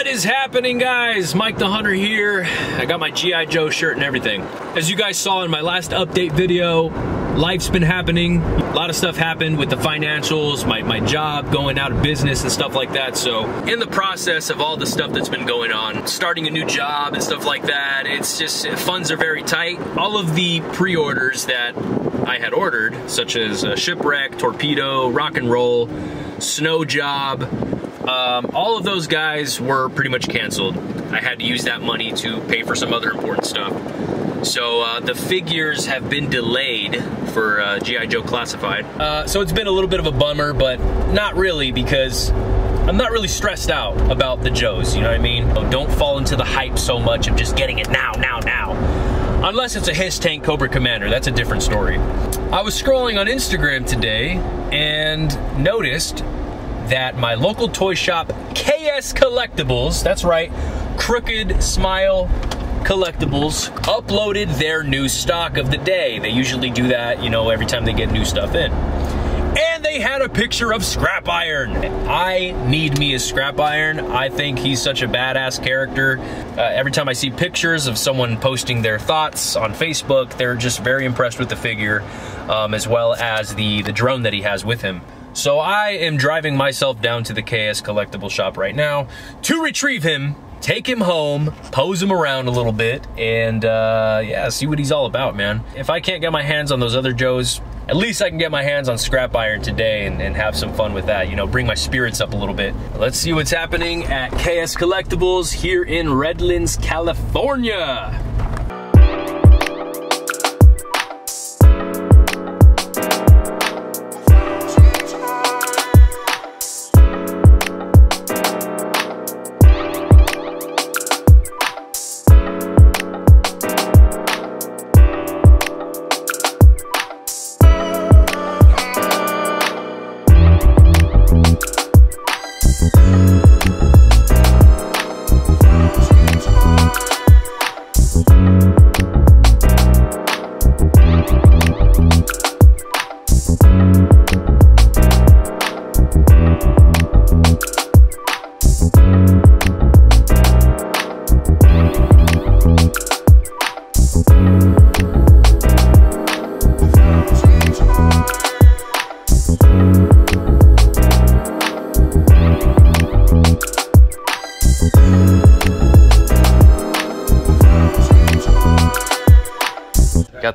What is happening, guys? Mike the Hunter here. I got my G.I. Joe shirt and everything. As you guys saw in my last update video, life's been happening. A lot of stuff happened with the financials, my, my job going out of business and stuff like that. So, in the process of all the stuff that's been going on, starting a new job and stuff like that, it's just funds are very tight. All of the pre orders that I had ordered, such as Shipwreck, Torpedo, Rock and Roll, Snow Job, um, all of those guys were pretty much canceled. I had to use that money to pay for some other important stuff. So uh, the figures have been delayed for uh, G.I. Joe Classified. Uh, so it's been a little bit of a bummer, but not really because I'm not really stressed out about the Joes, you know what I mean? Don't fall into the hype so much of just getting it now, now, now. Unless it's a HISS tank Cobra Commander, that's a different story. I was scrolling on Instagram today and noticed that my local toy shop, KS Collectibles, that's right, Crooked Smile Collectibles, uploaded their new stock of the day. They usually do that, you know, every time they get new stuff in. And they had a picture of Scrap Iron. I need me a Scrap Iron. I think he's such a badass character. Uh, every time I see pictures of someone posting their thoughts on Facebook, they're just very impressed with the figure, um, as well as the, the drone that he has with him. So I am driving myself down to the KS collectible shop right now to retrieve him, take him home, pose him around a little bit, and uh, yeah, see what he's all about, man. If I can't get my hands on those other Joes, at least I can get my hands on Scrap Iron today and, and have some fun with that, you know, bring my spirits up a little bit. Let's see what's happening at KS Collectibles here in Redlands, California.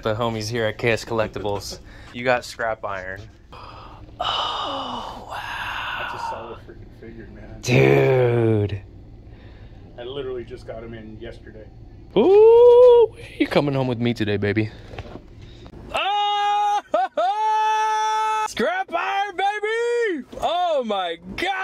The homies here at KS Collectibles. You got scrap iron. Oh, wow. That's a solid freaking figure, man. Dude. I literally just got him in yesterday. Ooh, you coming home with me today, baby. Oh, scrap iron, baby! Oh my God!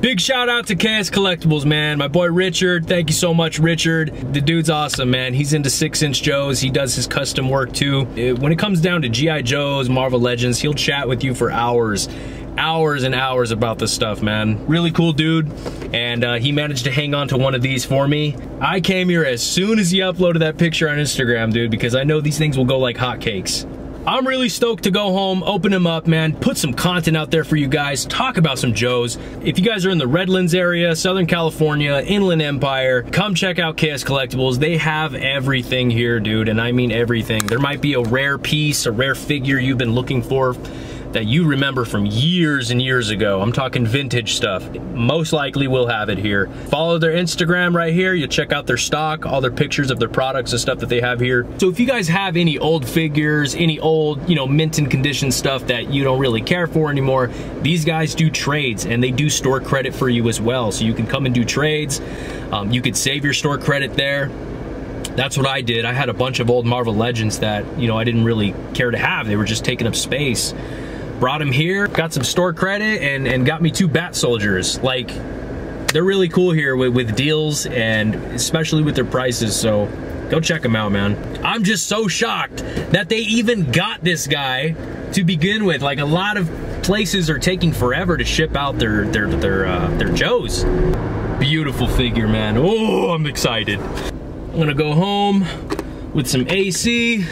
Big shout out to KS Collectibles, man. My boy Richard, thank you so much, Richard. The dude's awesome, man. He's into six inch Joes. He does his custom work too. It- when it comes down to G.I. Joes, Marvel Legends, he'll chat with you for hours hours and hours about this stuff, man. Really cool dude, and uh, he managed to hang on to one of these for me. I came here as soon as he uploaded that picture on Instagram, dude, because I know these things will go like hotcakes. I'm really stoked to go home, open them up, man, put some content out there for you guys, talk about some Joes. If you guys are in the Redlands area, Southern California, Inland Empire, come check out KS Collectibles. They have everything here, dude, and I mean everything. There might be a rare piece, a rare figure you've been looking for that you remember from years and years ago. I'm talking vintage stuff. Most likely we'll have it here. Follow their Instagram right here. You'll check out their stock, all their pictures of their products and stuff that they have here. So if you guys have any old figures, any old, you know, mint and condition stuff that you don't really care for anymore, these guys do trades and they do store credit for you as well. So you can come and do trades. Um, you could save your store credit there that's what I did. I had a bunch of old Marvel Legends that, you know, I didn't really care to have. They were just taking up space. Brought them here, got some store credit, and, and got me two Bat Soldiers. Like, they're really cool here with, with deals and especially with their prices, so go check them out, man. I'm just so shocked that they even got this guy to begin with. Like, a lot of places are taking forever to ship out their, their, their, uh, their Joes. Beautiful figure, man. Oh, I'm excited. I'm gonna go home with some AC,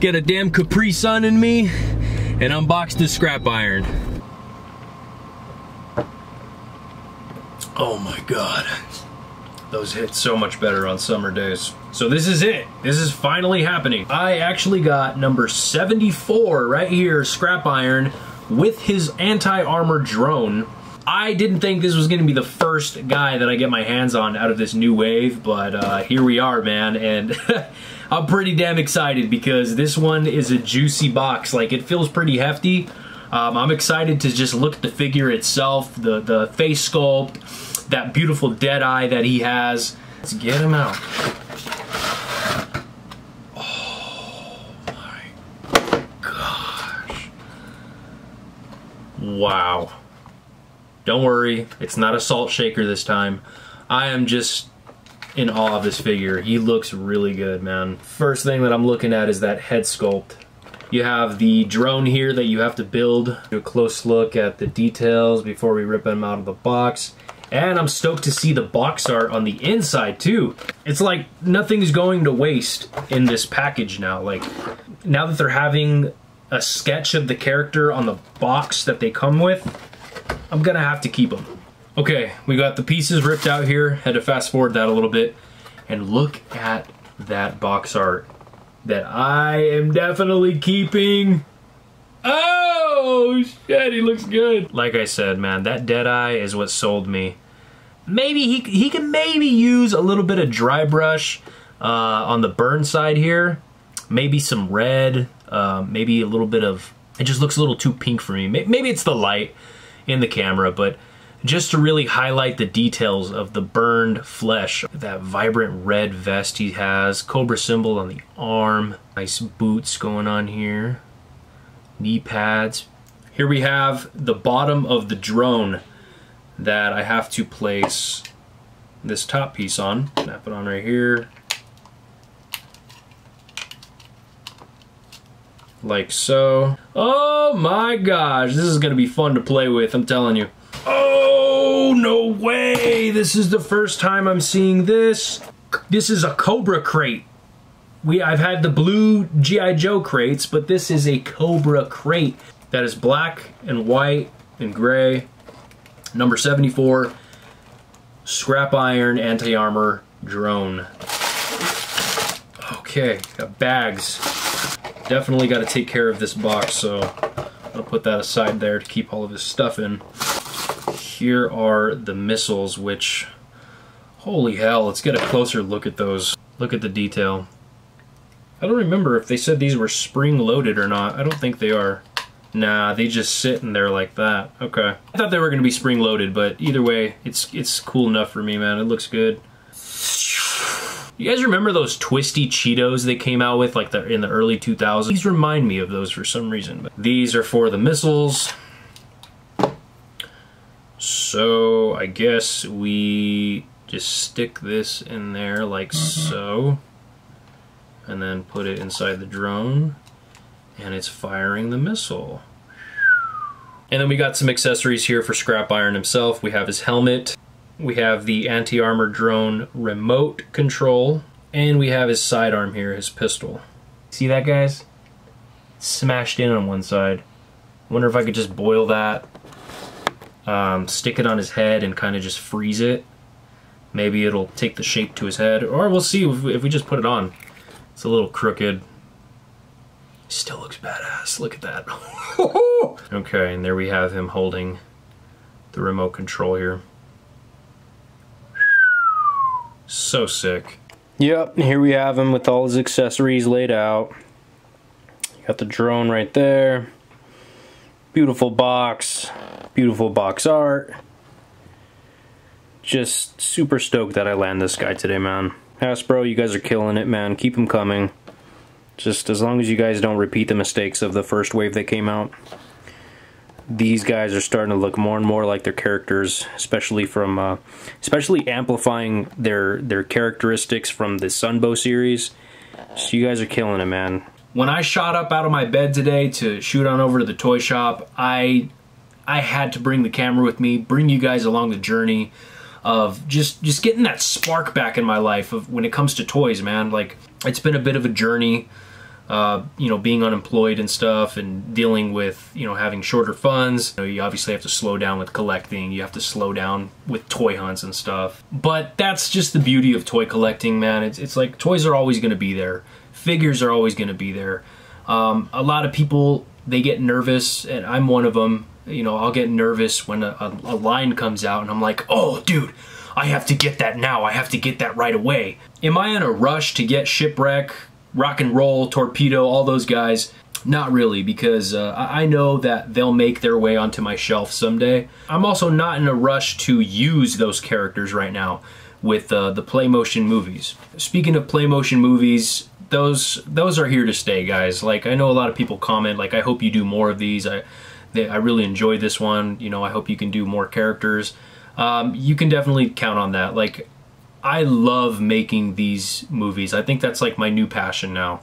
get a damn Capri Sun in me, and unbox this scrap iron. Oh my god. Those hit so much better on summer days. So this is it. This is finally happening. I actually got number 74 right here, Scrap Iron, with his anti-armor drone. I didn't think this was going to be the first guy that I get my hands on out of this new wave, but uh, here we are, man, and I'm pretty damn excited because this one is a juicy box. Like, it feels pretty hefty. Um, I'm excited to just look at the figure itself, the, the face sculpt, that beautiful dead eye that he has. Let's get him out. Oh my gosh. Wow. Don't worry, it's not a salt shaker this time. I am just in awe of this figure. He looks really good, man. First thing that I'm looking at is that head sculpt. You have the drone here that you have to build. Do a close look at the details before we rip them out of the box. And I'm stoked to see the box art on the inside too. It's like nothing's going to waste in this package now. Like now that they're having a sketch of the character on the box that they come with, I'm gonna have to keep them. Okay, we got the pieces ripped out here. Had to fast forward that a little bit. And look at that box art that I am definitely keeping. Oh shit, he looks good. Like I said, man, that dead eye is what sold me. Maybe he he can maybe use a little bit of dry brush uh, on the burn side here. Maybe some red. Uh, maybe a little bit of. It just looks a little too pink for me. Maybe it's the light in the camera, but just to really highlight the details of the burned flesh. That vibrant red vest he has, cobra symbol on the arm, nice boots going on here knee pads. Here we have the bottom of the drone that I have to place this top piece on. Snap it on right here. Like so. Oh my gosh, this is gonna be fun to play with, I'm telling you. Oh, no way! This is the first time I'm seeing this. This is a Cobra crate we I've had the blue GI Joe crates, but this is a Cobra crate that is black and white and gray. Number 74, scrap iron anti-armor drone. Okay, got bags. Definitely got to take care of this box, so I'll put that aside there to keep all of his stuff in. Here are the missiles, which, holy hell, let's get a closer look at those. Look at the detail. I don't remember if they said these were spring loaded or not. I don't think they are. Nah, they just sit in there like that. Okay. I thought they were going to be spring loaded, but either way, it's it's cool enough for me, man. It looks good. You guys remember those twisty Cheetos they came out with like the, in the early 2000s? These remind me of those for some reason. But these are for the missiles. So I guess we just stick this in there like mm-hmm. so and then put it inside the drone and it's firing the missile. And then we got some accessories here for Scrap Iron himself. We have his helmet, we have the anti-armor drone remote control, and we have his sidearm here, his pistol. See that guys? Smashed in on one side. Wonder if I could just boil that, um, stick it on his head and kind of just freeze it. Maybe it'll take the shape to his head, or we'll see if, if we just put it on. It's a little crooked. Still looks badass. Look at that. okay, and there we have him holding the remote control here. So sick. Yep, here we have him with all his accessories laid out. Got the drone right there. Beautiful box. Beautiful box art. Just super stoked that I land this guy today, man. Hasbro, you guys are killing it, man. Keep them coming. Just as long as you guys don't repeat the mistakes of the first wave that came out. These guys are starting to look more and more like their characters, especially from, uh, especially amplifying their their characteristics from the Sunbow series. So you guys are killing it, man. When I shot up out of my bed today to shoot on over to the toy shop, I I had to bring the camera with me, bring you guys along the journey of just just getting that spark back in my life of when it comes to toys, man. Like it's been a bit of a journey. uh, you know, being unemployed and stuff and dealing with, you know, having shorter funds. You, know, you obviously have to slow down with collecting. You have to slow down with toy hunts and stuff. But that's just the beauty of toy collecting, man. It's, it's like toys are always going to be there. Figures are always going to be there. Um, a lot of people, they get nervous, and I'm one of them. You know, I'll get nervous when a, a, a line comes out and I'm like, oh, dude, I have to get that now. I have to get that right away. Am I in a rush to get Shipwreck, rock and roll, torpedo, all those guys. Not really, because uh, I know that they'll make their way onto my shelf someday. I'm also not in a rush to use those characters right now with uh, the PlayMotion movies. Speaking of PlayMotion movies, those those are here to stay, guys. Like I know a lot of people comment, like I hope you do more of these. I they, I really enjoyed this one. You know, I hope you can do more characters. Um, you can definitely count on that. Like I love making these movies. I think that's like my new passion now.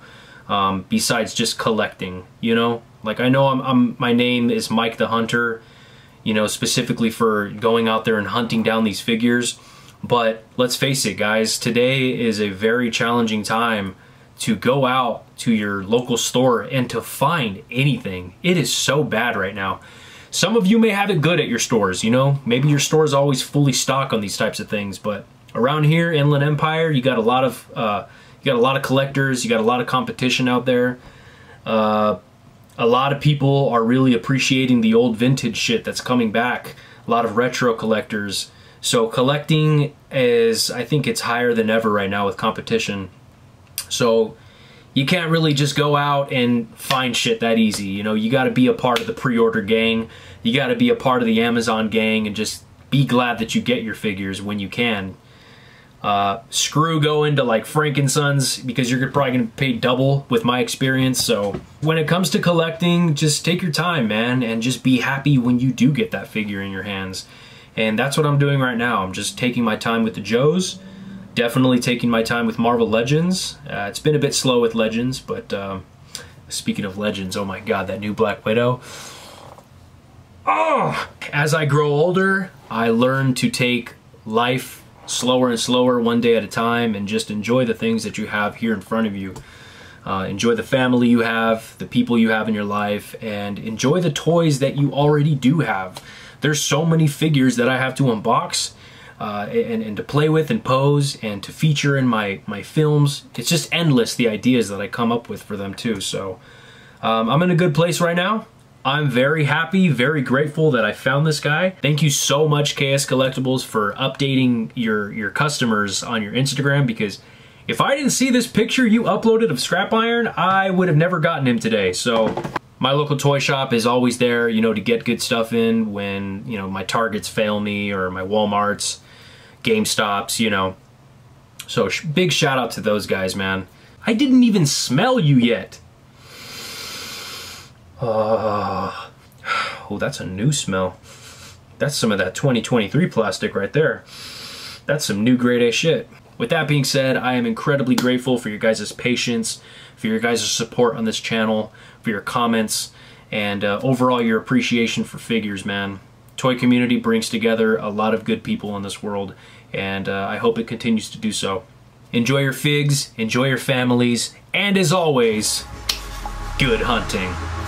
Um, besides just collecting, you know, like I know I'm, I'm my name is Mike the Hunter, you know, specifically for going out there and hunting down these figures. But let's face it, guys, today is a very challenging time to go out to your local store and to find anything. It is so bad right now. Some of you may have it good at your stores, you know, maybe your store is always fully stocked on these types of things, but around here, Inland Empire, you got a lot of uh, you got a lot of collectors. You got a lot of competition out there. Uh, a lot of people are really appreciating the old vintage shit that's coming back. A lot of retro collectors. So collecting is, I think it's higher than ever right now with competition. So you can't really just go out and find shit that easy. You know, you got to be a part of the pre-order gang. You got to be a part of the Amazon gang and just be glad that you get your figures when you can. Uh, screw going to like Frankensons because you're probably to pay double with my experience. So when it comes to collecting, just take your time, man, and just be happy when you do get that figure in your hands. And that's what I'm doing right now. I'm just taking my time with the Joes. Definitely taking my time with Marvel Legends. Uh, it's been a bit slow with Legends, but uh, speaking of Legends, oh my god, that new Black Widow. Oh! As I grow older, I learn to take life slower and slower one day at a time and just enjoy the things that you have here in front of you. Uh, enjoy the family you have, the people you have in your life, and enjoy the toys that you already do have. There's so many figures that I have to unbox uh, and, and to play with and pose and to feature in my, my films. It's just endless, the ideas that I come up with for them too. So um, I'm in a good place right now. I'm very happy, very grateful that I found this guy. Thank you so much, KS Collectibles, for updating your, your customers on your Instagram because if I didn't see this picture you uploaded of Scrap Iron, I would have never gotten him today. So my local toy shop is always there, you know, to get good stuff in when, you know, my Targets fail me or my Walmarts, GameStops, you know. So big shout out to those guys, man. I didn't even smell you yet. Uh, oh, that's a new smell. That's some of that 2023 plastic right there. That's some new grade A shit. With that being said, I am incredibly grateful for your guys' patience, for your guys' support on this channel, for your comments, and uh, overall your appreciation for figures, man. Toy community brings together a lot of good people in this world, and uh, I hope it continues to do so. Enjoy your figs, enjoy your families, and as always, good hunting.